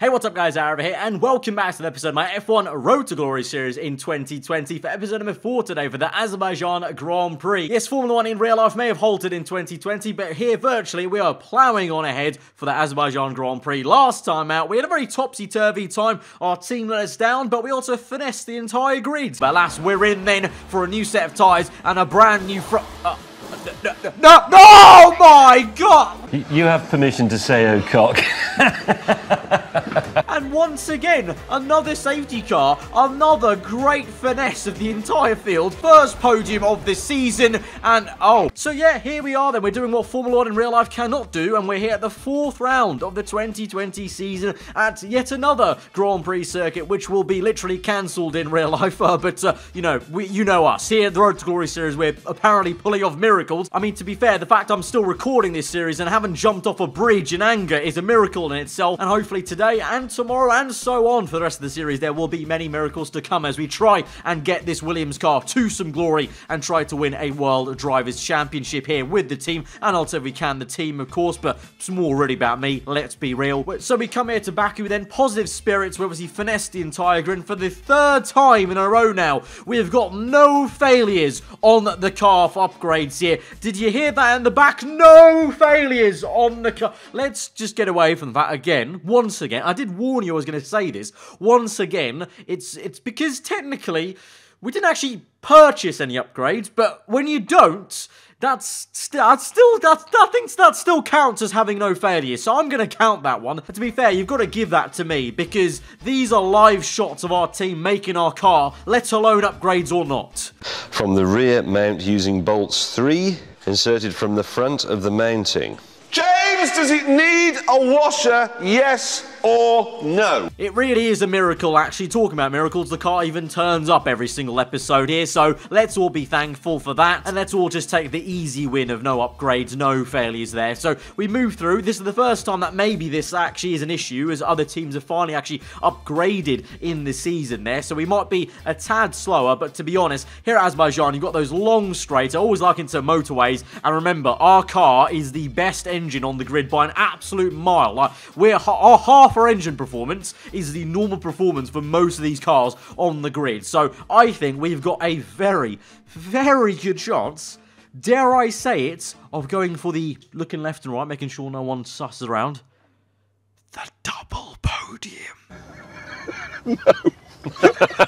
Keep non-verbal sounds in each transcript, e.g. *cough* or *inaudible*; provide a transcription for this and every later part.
Hey, what's up guys, Aarava here, and welcome back to the episode of my F1 Road to Glory series in 2020 for episode number 4 today for the Azerbaijan Grand Prix. Yes, Formula 1 in real life may have halted in 2020, but here virtually we are ploughing on ahead for the Azerbaijan Grand Prix. Last time out, we had a very topsy-turvy time, our team let us down, but we also finessed the entire grid. But alas, we're in then for a new set of tyres and a brand new front... Uh, no, no, no, no, oh my god! You have permission to say oh cock. *laughs* once again, another safety car, another great finesse of the entire field. First podium of the season, and oh. So yeah, here we are then. We're doing what Formula 1 in real life cannot do, and we're here at the fourth round of the 2020 season at yet another Grand Prix circuit, which will be literally cancelled in real life. *laughs* Uh, but, uh, you know, we, you know us. Here at the Road to Glory series, we're apparently pulling off miracles. I mean, to be fair, the fact I'm still recording this series and haven't jumped off a bridge in anger is a miracle in itself, and hopefully today and tomorrow and so on for the rest of the series, there will be many miracles to come as we try and get this Williams car to some glory and try to win a World Drivers' Championship here with the team. And also, we can the team, of course, but it's more really about me, let's be real. So we come here to Baku, then positive spirits, we obviously finessed the entire grid for the third time in a row now. We have got no failures on the car for upgrades here. Did you hear that in the back? No failures on the car. Let's just get away from that again. Once again, I did warn you I was going to say this. Once again, it's it's because technically we didn't actually purchase any upgrades, but when you don't, that's still that's still that's I think that still counts as having no failures. So I'm gonna count that one. But to be fair, you've got to give that to me because these are live shots of our team making our car, let alone upgrades or not. From the rear mount using bolts three inserted from the front of the mounting. James, does it need a washer? Yes or no? It really is a miracle, actually. Talking about miracles, the car even turns up every single episode here, so let's all be thankful for that, and let's all just take the easy win of no upgrades, no failures there. So we move through. This is the first time that maybe this actually is an issue, as other teams have finally actually upgraded in the season there, so we might be a tad slower, but to be honest, here at Azerbaijan, you've got those long straights. I always like into motorways, and remember, our car is the best engine on the grid by an absolute mile. Like, we're our half our engine performance is the normal performance for most of these cars on the grid. So I think we've got a very, very good chance, dare I say it, of going for the looking left and right, making sure no one susses around. The double podium. *laughs* *laughs*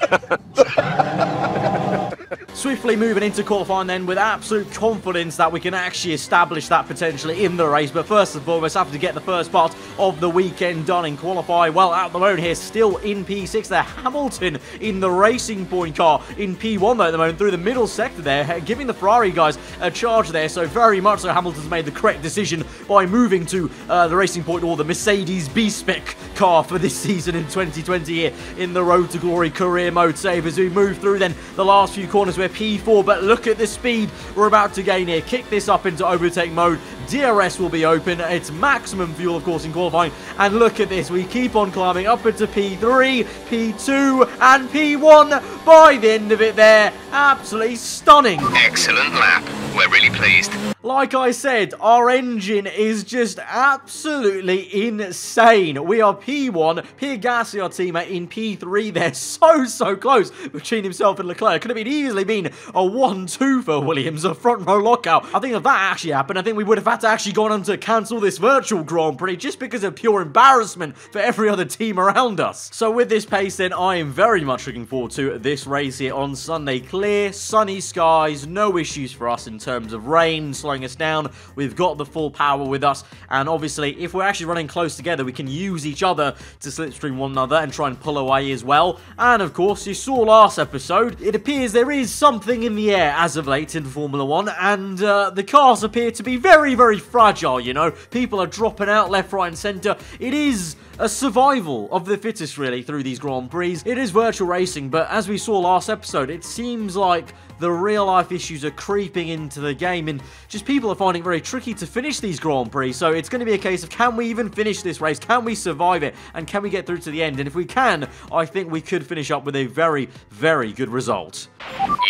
Swiftly moving into qualifying then with absolute confidence that we can actually establish that potentially in the race. But first and foremost, have to get the first part of the weekend done in qualifying. Well, at the moment here, still in P6 there. Hamilton in the Racing Point car in P1 though at the moment through the middle sector there, giving the Ferrari guys a charge there. So very much so Hamilton's made the correct decision by moving to uh, the Racing Point or the Mercedes B-Spec car for this *laughs* season in 2020 here in the Road to Glory career mode save as we move through then the last few corners where P4, but look at the speed we're about to gain here. Kick this up into overtake mode. DRS will be open. It's maximum fuel, of course, in qualifying. And look at this. We keep on climbing up into P3, P2, and P1 by the end of it there. Absolutely stunning. Excellent lap. We're really pleased. Like I said, our engine is just absolutely insane. We are P1, Pierre Gasly, our teammate, in P3. They're so, so close between himself and Leclerc. Could have been easily been a 1-2 for Williams, a front row lockout. I think if that actually happened, I think we would have had to actually gone on to cancel this virtual Grand Prix just because of pure embarrassment for every other team around us. So with this pace then, I am very much looking forward to this race here on Sunday. Clear, sunny skies, no issues for us in terms of rain, slowing us down. We've got the full power with us, and obviously, if we're actually running close together, we can use each other to slipstream one another and try and pull away as well. And of course, you saw last episode, it appears there is something in the air as of late in Formula 1, and uh, the cars appear to be very, very fragile, you know? People are dropping out left, right, and centre. It is a survival of the fittest, really, through these Grand Prix. It is virtual racing, but as we saw last episode, it seems like the real-life issues are creeping into the game, and just people are finding it very tricky to finish these Grand Prix, so it's going to be a case of can we even finish this race? Can we survive it? And can we get through to the end? And if we can, I think we could finish up with a very, very good result.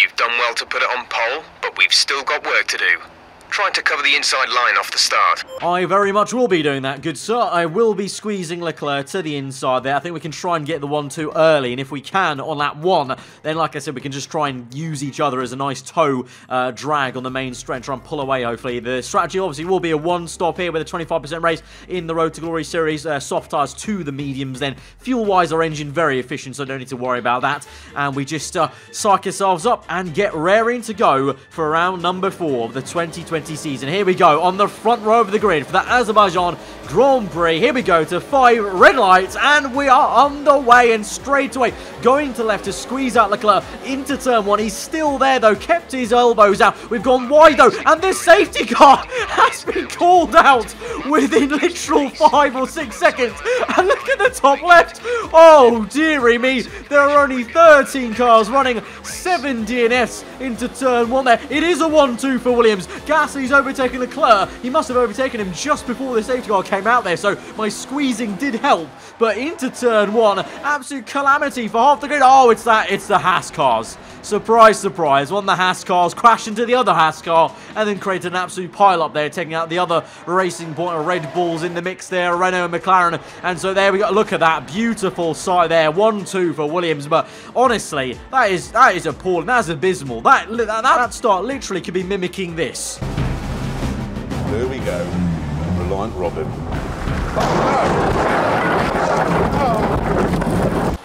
You've done well to put it on pole, but we've still got work to do. Trying to cover the inside line off the start. I very much will be doing that, good sir. I will be squeezing Leclerc to the inside there. I think we can try and get the 1-2 early, and if we can on that 1, then like I said, we can just try and use each other as a nice toe uh, drag on the main straight, try and pull away, hopefully. The strategy obviously will be a one-stop here with a 25% race in the Road to Glory series. Uh, soft tires to the mediums then. Fuel-wise, our engine very efficient, so don't need to worry about that. And we just uh, psych ourselves up and get raring to go for round number 4 of the 2020 season. Here we go on the front row of the grid for the Azerbaijan Grand Prix. Here we go to five red lights, and we are on the way and straight away going to left to squeeze out Leclerc into turn one. He's still there though, kept his elbows out. We've gone wide though, and this safety car *laughs* has been called out within literal five or six seconds. And look at the top left. Oh, dearie me. There are only 13 cars running, seven DNFs into turn one there. It is a 1-2 for Williams. Gasly's overtaken Leclerc. He must have overtaken him just before the safety car came out there, so my squeezing did help. But into turn one, absolute calamity for half the grid. Oh, it's that, it's the Haas cars. Surprise, surprise. One of the Haas cars crashed into the other Haas car and then created an absolute pile up there, taking out the other racing point of Red Bulls in the mix there, Renault and McLaren. And so there we go. Look at that beautiful sight there. 1-2 for Williams. But honestly, that is that is appalling. That's abysmal. That, that, that start literally could be mimicking this. There we go. Reliant Robin.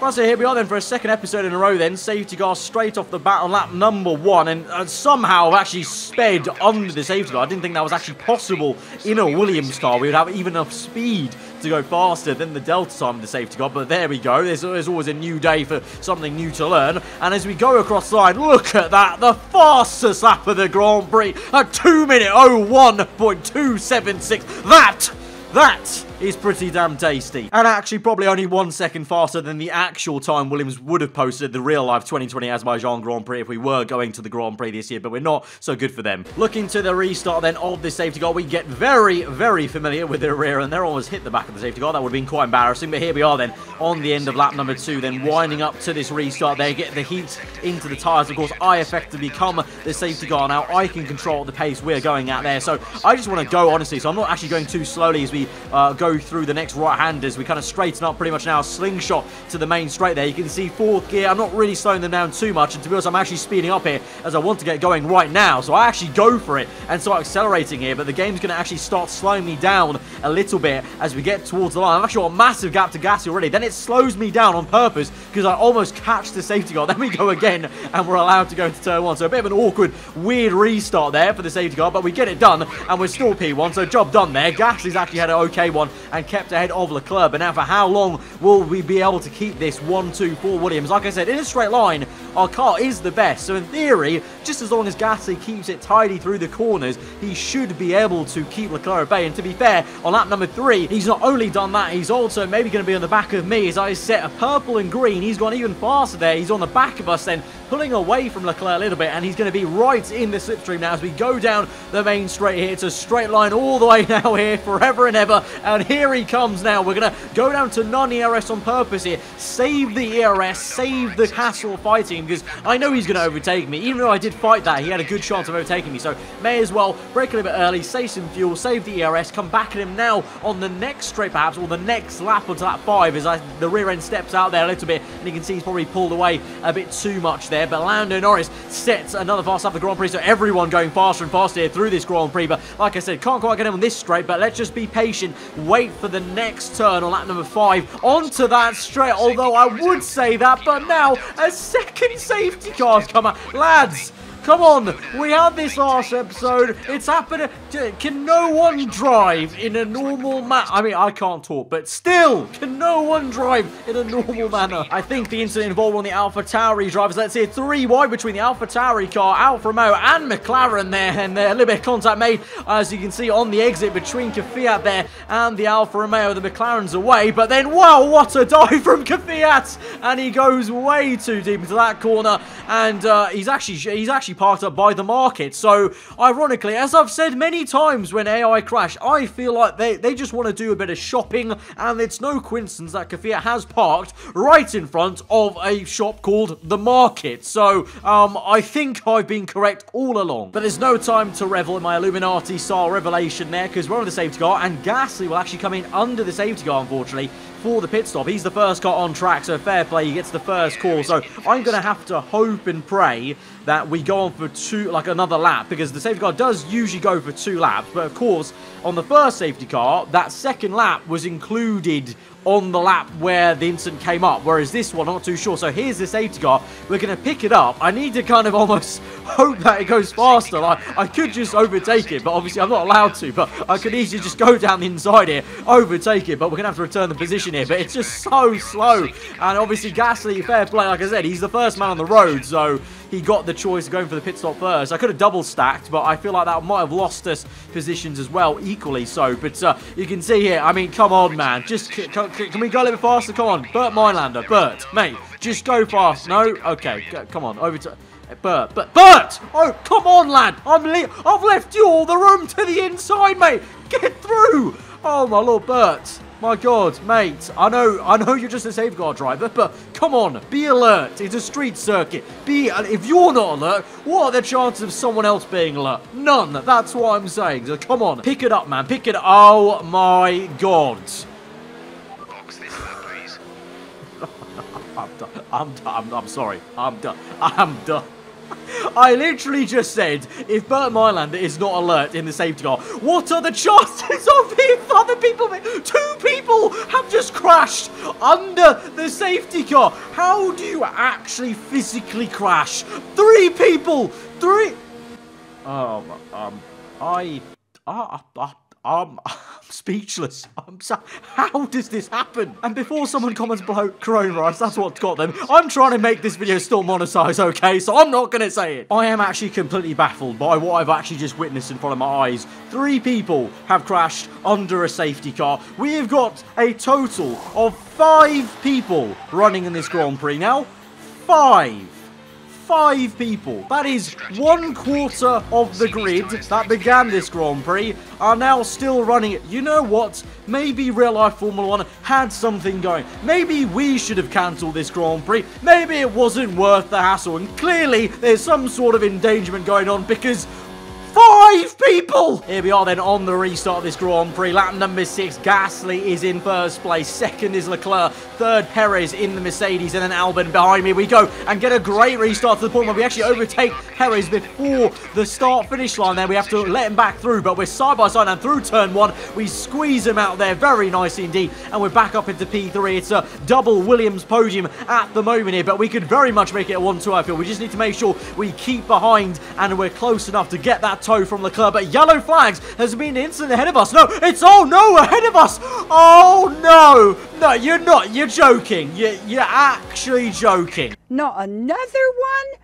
Right, so here we are then for a second episode in a row then. Safety car straight off the bat on lap number one and uh, somehow actually sped under the safety car. I didn't think that was actually possible in a Williams car. We would have even enough speed to go faster than the delta time of the safety car. But there we go. There's, there's always a new day for something new to learn. And as we go across the line, look at that. The fastest lap of the Grand Prix. A 2 minute 01.276. That, that is pretty damn tasty. And actually probably only one second faster than the actual time Williams would have posted the real life 2020 Azerbaijan Grand Prix if we were going to the Grand Prix this year, but we're not, so good for them. Looking to the restart then of the safety car, we get very, very familiar with the rear, and they're almost hit the back of the safety car. That would have been quite embarrassing, but here we are then on the end of lap number two, then winding up to this restart. They get the heat into the tyres. Of course, I effectively become the safety car now. I can control the pace we're going at there, so I just want to go, honestly, so I'm not actually going too slowly as we uh, go through the next right-handers. We kind of straighten up pretty much now. Slingshot to the main straight there. You can see fourth gear. I'm not really slowing them down too much. And to be honest, I'm actually speeding up here as I want to get going right now. So I actually go for it and start accelerating here. But the game's going to actually start slowing me down a little bit as we get towards the line. I've actually got a massive gap to Gasly already. Then it slows me down on purpose because I almost catch the safety car. *laughs* Then we go again and we're allowed to go into turn one. So a bit of an awkward, weird restart there for the safety car. But we get it done and we're still P1. So job done there. Gasly's actually had an okay one and kept ahead of Leclerc. But now for how long will we be able to keep this 1-2 for Williams? Like I said, in a straight line, our car is the best. So in theory, just as long as Gasly keeps it tidy through the corners, he should be able to keep Leclerc at bay. And to be fair, on lap number three, he's not only done that, he's also maybe going to be on the back of me as I set a purple and green. He's gone even faster there. He's on the back of us then, pulling away from Leclerc a little bit. And he's going to be right in the slipstream now as we go down the main straight here. It's a straight line all the way *laughs* now here, forever and ever. And here he comes now. We're going to go down to non-ERS on purpose here. Save the ERS, save the hassle fighting because I know he's going to overtake me. Even though I did fight that, he had a good chance of overtaking me. So may as well break a little bit early, save some fuel, save the ERS, come back at him now on the next straight perhaps, or the next lap onto that 5 as I, the rear end steps out there a little bit. And you can see he's probably pulled away a bit too much there. But Lando Norris sets another fast lap the Grand Prix. So everyone going faster and faster here through this Grand Prix. But like I said, can't quite get him on this straight. But let's just be patient. Wait for the next turn on lap number 5 onto that straight. Although I would say that. But now a second safety car's come out. Lads, Come on, we had this last episode. It's happening. Can no one drive in a normal manner? I mean, I can't talk, but still, can no one drive in a normal manner? I think the incident involved on the Alpha Tauri drivers. Let's see, three wide between the Alpha Tauri car, Alfa Romeo, and McLaren there, and there, a little bit of contact made, as you can see on the exit between Kvyat there and the Alfa Romeo. The McLaren's away, but then, wow, what a dive from Kvyat, and he goes way too deep into that corner, and uh, he's actually he's actually parked up by the market. So, ironically, as I've said many times when AI crash, I feel like they, they just want to do a bit of shopping, and it's no coincidence that Kvyat has parked right in front of a shop called The Market. So, um, I think I've been correct all along. But there's no time to revel in my Illuminati-style revelation there, because we're on the safety car, and Gasly will actually come in under the safety car, unfortunately, for the pit stop. He's the first car on track, so fair play, he gets the first call. So I'm going to have to hope and pray that we go on for two, like another lap, because the safety car does usually go for two laps. But of course, on the first safety car, that second lap was included on the lap where the incident came up, whereas this one, I'm not too sure. So here's the safety car. We're going to pick it up. I need to kind of almost *laughs* hope that it goes faster. Like, I could just overtake it, but obviously I'm not allowed to. But I could easily just go down the inside here, overtake it, but we're going to have to return the position here. But it's just so slow. And obviously Gasly, fair play, like I said, he's the first man on the road, so he got the choice of going for the pit stop first. I could have double stacked, but I feel like that might have lost us positions as well, equally so. But uh, you can see here, I mean, come on, man. Just can, we go a little bit faster? Come on, Bert Mayländer, Bert, mate, just go fast. No, okay, come on, over to. Bert, Bert, Bert! Oh, come on, lad! I'm le I've left you all the room to the inside, mate. Get through! Oh my lord, Bert. My God, mate, I know, I know you're just a safeguard driver, but come on, be alert. It's a street circuit. Be, if you're not alert, what are the chances of someone else being alert? None. That's what I'm saying. So come on, pick it up, man. Pick it. Oh my God. Box this up, please. I'm done. I'm done. I'm, I'm sorry. I'm done. I'm done. *laughs* I literally just said, if Bert Mayländer is not alert in the safety car, what are the chances *laughs* of if other people, two people have just crashed under the safety car? How do you actually physically crash? Three people! Three... Um, um, I... Uh, uh, um, *laughs* I'm speechless. I'm so How does this happen? And before someone comments below, coronavirus, that's what's got them. I'm trying to make this video still monetize, okay? So I'm not to say it. I am actually completely baffled by what I've actually just witnessed in front of my eyes. Three people have crashed under a safety car. We have got a total of five people running in this Grand Prix now. Five five people. That is one quarter of the grid that began this Grand Prix are now still running it. You know what? Maybe real life Formula 1 had something going. Maybe we should have cancelled this Grand Prix. Maybe it wasn't worth the hassle. And clearly there's some sort of endangerment going on because Five people! Here we are then on the restart of this Grand Prix. Lap number six, Gasly is in first place. Second is Leclerc. Third, Perez in the Mercedes. And then Albon behind me. We go and get a great restart to the point where we actually overtake Perez before the start-finish line there. We have to let him back through, but we're side by side and through turn one. We squeeze him out there very nice indeed. And we're back up into P3. It's a double Williams podium at the moment here, but we could very much make it a 1-2, I feel. We just need to make sure we keep behind and we're close enough to get that toe from Leclerc, but yellow flags has been instant ahead of us. No, it's oh no, ahead of us. Oh no, no, you're not. You're joking. You're, you're actually joking. Not another one?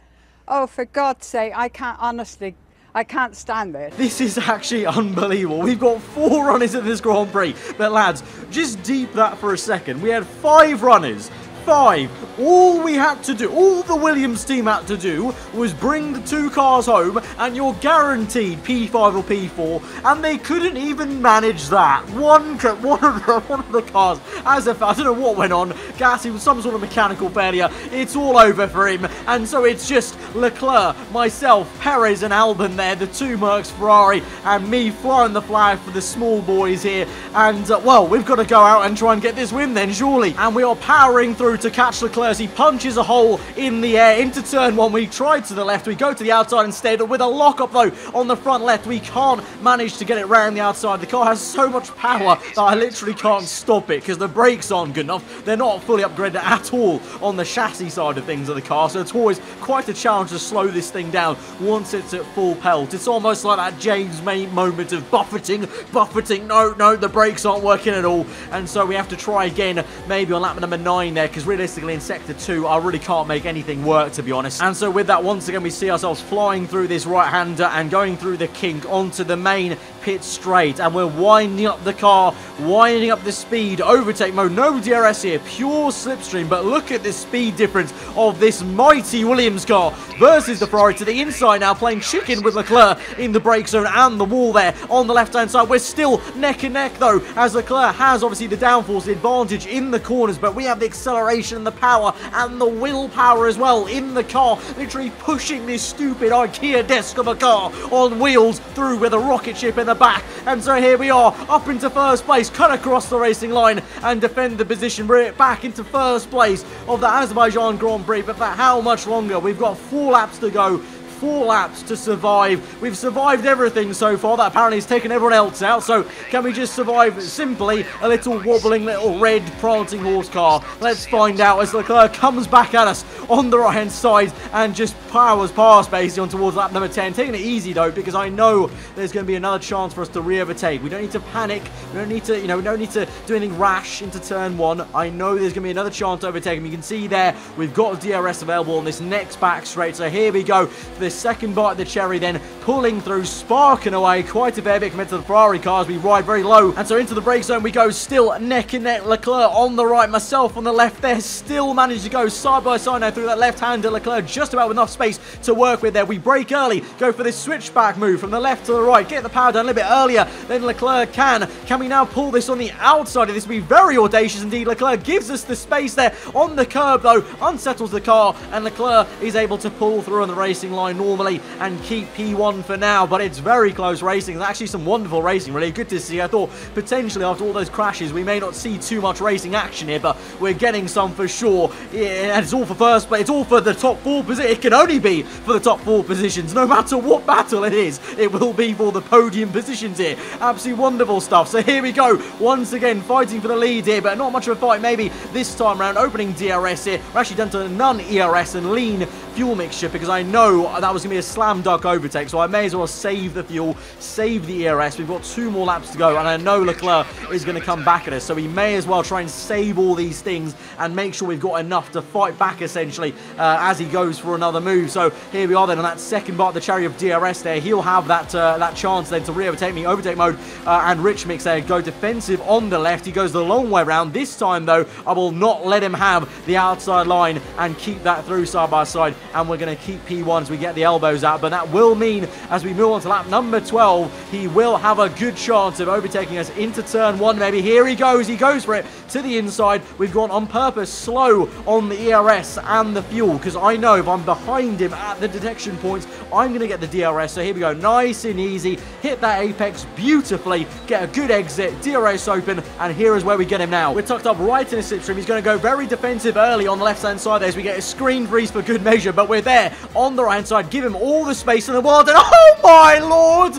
Oh, for God's sake, I can't honestly I can't stand this. This is actually unbelievable. We've got four runners at this Grand Prix. But lads, just deep that for a second. We had five runners five. All we had to do, all the Williams team had to do was bring the two cars home and you're guaranteed P5 or P4 and they couldn't even manage that. One, *laughs* one, of, the, one of the cars, as if, I don't know what went on, Gasly was some sort of mechanical failure. It's all over for him and so it's just Leclerc, myself, Perez and Albon there, the two Mercs Ferrari and me flying the flag for the small boys here and uh, well, we've got to go out and try and get this win then, surely. And we are powering through through to catch Leclerc. He punches a hole in the air into turn one. We tried to the left. We go to the outside instead. With a lockup, though, on the front left, we can't manage to get it round the outside. The car has so much power that I literally can't stop it because the brakes aren't good enough. They're not fully upgraded at all on the chassis side of things of the car. So it's always quite a challenge to slow this thing down once it's at full pelt. It's almost like that James May moment of buffeting, buffeting. No, no, the brakes aren't working at all. And so we have to try again, maybe on lap number nine there because because realistically in Sector 2, I really can't make anything work, to be honest. And so with that, once again, we see ourselves flying through this right-hander and going through the kink onto the main pit straight. And we're winding up the car, winding up the speed, overtake mode. No DRS here, pure slipstream. But look at the speed difference of this mighty Williams car versus the Ferrari to the inside now, playing chicken with Leclerc in the brake zone and the wall there on the left-hand side. We're still neck and neck, though, as Leclerc has obviously the downforce, advantage in the corners, but we have the acceleration and the power and the willpower as well in the car, literally pushing this stupid IKEA desk of a car on wheels through with a rocket ship in the back. And so here we are, up into first place, cut across the racing line and defend the position. We're back into first place of the Azerbaijan Grand Prix, but for how much longer? We've got four laps to go four laps to survive. We've survived everything so far. That apparently has taken everyone else out. So can we just survive simply a little wobbling little red prancing horse car? Let's find out as Leclerc comes back at us on the right hand side and just powers past basically on towards lap number 10. Taking it easy though because I know there's going to be another chance for us to re-overtake. We don't need to panic. We don't need to, you know, we don't need to do anything rash into turn one. I know there's going to be another chance to overtake him. You can see there we've got DRS available on this next back straight. So here we go. The second bite of the cherry then pulling through, sparking away quite a fair bit compared to the Ferrari cars. We ride very low. And so into the brake zone we go still neck and neck. Leclerc on the right, myself on the left there. Still managed to go side by side now through that left-hander. Leclerc just about enough space to work with there. We break early, go for this switchback move from the left to the right. Get the power down a little bit earlier than Leclerc can. Can we now pull this on the outside of this? Would be very audacious indeed. Leclerc gives us the space there on the curb though. Unsettles the car and Leclerc is able to pull through on the racing line normally and keep P1 for now. But it's very close racing. It's actually some wonderful racing. Really good to see. I thought potentially after all those crashes we may not see too much racing action here. But we're getting some for sure. Yeah, and it's all for first place. It's all for the top four position. It can only be for the top four positions. No matter what battle it is, it will be for the podium positions here. Absolutely wonderful stuff. So here we go. Once again, fighting for the lead here, but not much of a fight maybe this time around. Opening DRS here. We're actually done to none ERS and lean fuel mixture because I know that was going to be a slam dunk overtake. So I may as well save the fuel, save the ERS. We've got two more laps to go, and I know Leclerc is going to come back at us. So we may as well try and save all these things and make sure we've got enough to fight back essentially uh, as he goes for another move. So here we are then on that second part of the cherry of DRS there. He'll have that uh, that chance then to re-overtake me, overtake mode, uh, and Rich Mix there go defensive on the left. He goes the long way around. This time though, I will not let him have the outside line and keep that through side by side. And we're going to keep P1 as we get the elbows out. But that will mean as we move on to lap number 12, he will have a good chance of overtaking us into turn one. Maybe here he goes. He goes for it to the inside. We've gone on purpose slow on the ERS and the fuel because I know if I'm behind him at the detection points, I'm going to get the DRS. So here we go. Nice and easy. Hit that apex beautifully. Get a good exit. DRS open. And here is where we get him now. We're tucked up right in the slipstream. He's going to go very defensive early on the left-hand side there as we get a screen freeze for good measure. But we're there on the right-hand side. Give him all the space in the world. And oh my lord!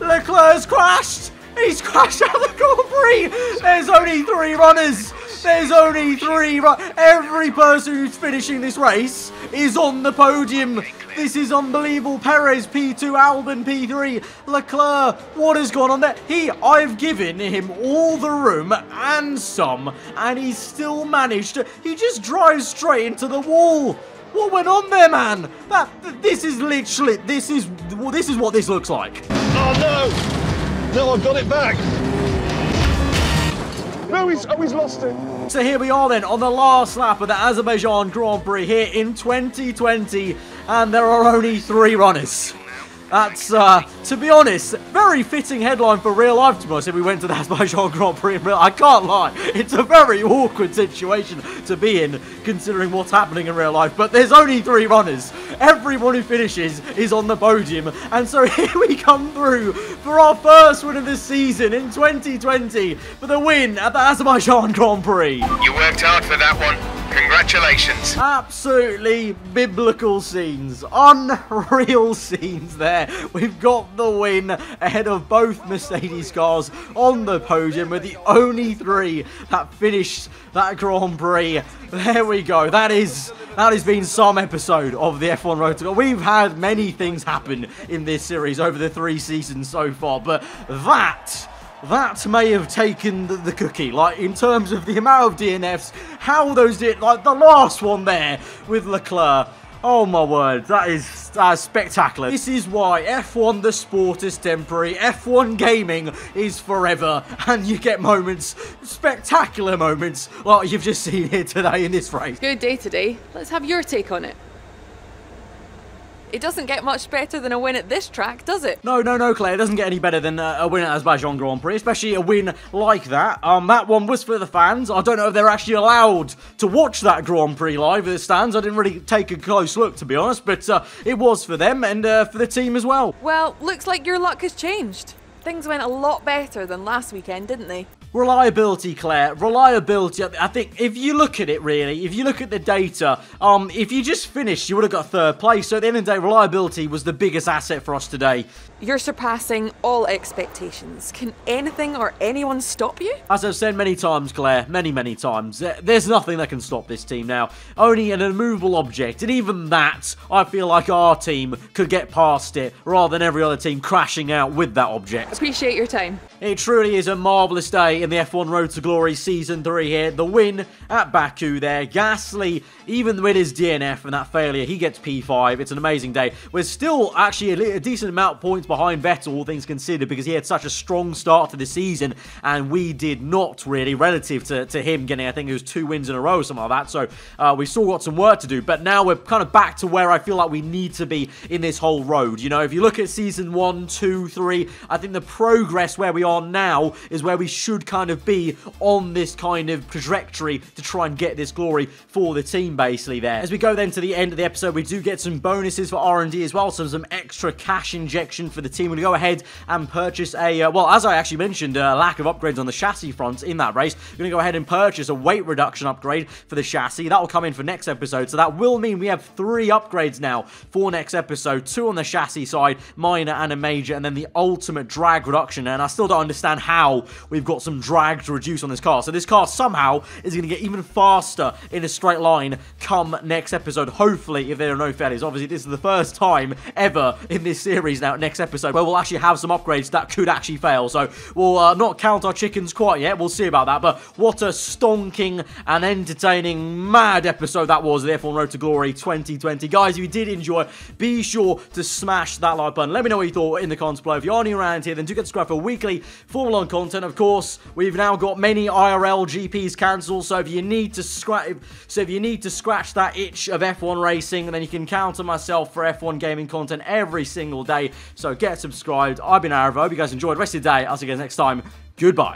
Leclerc's crashed! He's crashed out of the Grand Prix! There's only three runners! There's only three Every person who's finishing this race is on the podium! This is unbelievable. Perez P2, Albon P3, Leclerc. What has gone on there? He, I've given him all the room and some, and he's still managed to. He just drives straight into the wall. What went on there, man? That this is literally this is this is what this looks like. Oh no! No, I've got it back. No, he's oh he's lost it. So here we are then on the last lap of the Azerbaijan Grand Prix here in 2020, and there are only three runners. That's, uh, to be honest, very fitting headline for real life to us if we went to the Azerbaijan *laughs* Grand Prix in real I can't lie, it's a very awkward situation to be in considering what's happening in real life. But there's only three runners. Everyone who finishes is on the podium. And so *laughs* here we come through for our first win of the season in 2020 for the win at the Azerbaijan Grand Prix. You worked hard for that one. Congratulations. Absolutely biblical scenes. Unreal *laughs* scenes there. We've got the win ahead of both Mercedes cars on the podium. We're the only three that finished that Grand Prix. There we go. That is that has been some episode of the F1 Road to We've had many things happen in this series over the three seasons so far, but that that may have taken the, the cookie. Like, in terms of the amount of DNFs, how those did, like the last one there with Leclerc. Oh my word, that is uh, spectacular. This is why F1 the sport is temporary, F1 gaming is forever, and you get moments, spectacular moments, like you've just seen here today in this race. Good day today. Let's have your take on it. It doesn't get much better than a win at this track, does it? No, no, no, Claire. It doesn't get any better than uh, a win at Azerbaijan Grand Prix, especially a win like that. Um, that one was for the fans. I don't know if they're actually allowed to watch that Grand Prix live at the stands. I didn't really take a close look, to be honest, but uh, it was for them and uh, for the team as well. Well, looks like your luck has changed. Things went a lot better than last weekend, didn't they? Reliability, Claire. Reliability. I think if you look at it, really, if you look at the data, um, if you just finished, you would have got third place. So at the end of the day, reliability was the biggest asset for us today. You're surpassing all expectations. Can anything or anyone stop you? As I've said many times, Claire, many, many times, there's nothing that can stop this team now. Only an immovable object, and even that, I feel like our team could get past it, rather than every other team crashing out with that object. Appreciate your time. It truly is a marvellous day in the F1 Road to Glory Season 3 here. The win at Baku there. Gasly, even with his DNF and that failure, he gets P5. It's an amazing day. We're still actually a, decent amount of points behind Vettel, all things considered, because he had such a strong start to the season, and we did not really, relative to, to him getting, I think it was two wins in a row, or something like that. So uh, we still got some work to do, but now we're kind of back to where I feel like we need to be in this whole road. You know, if you look at Season 1, 2, 3, I think the progress where we are now is where we should kind of be on this kind of trajectory to try and get this glory for the team, basically, there. As we go then to the end of the episode, we do get some bonuses for R&D as well, so some extra cash injection for the team. We're going to go ahead and purchase a, uh, well, as I actually mentioned, a uh, lack of upgrades on the chassis front in that race. We're going to go ahead and purchase a weight reduction upgrade for the chassis. That will come in for next episode, so that will mean we have three upgrades now for next episode. Two on the chassis side, minor and a major, and then the ultimate drag reduction. And I still don't understand how we've got some drag to reduce on this car. So this car somehow is going to get even faster in a straight line come next episode. Hopefully, if there are no failures. Obviously, this is the first time ever in this series now, next episode, where we'll actually have some upgrades that could actually fail. So we'll uh, not count our chickens quite yet. We'll see about that. But what a stonking and entertaining, mad episode that was, the F1 Road to Glory 2020. Guys, if you did enjoy, be sure to smash that like button. Let me know what you thought in the comments below. If you're new around here, then do get subscribed for weekly Formula 1 content. Of course, we've now got many IRL GPs cancelled, so if you need to scratch, so if you need to scratch that itch of F1 racing, then you can count on myself for F1 gaming content every single day. So get subscribed. I've been Aarava. Hope you guys enjoyed the rest of the day. I'll see you guys next time. Goodbye.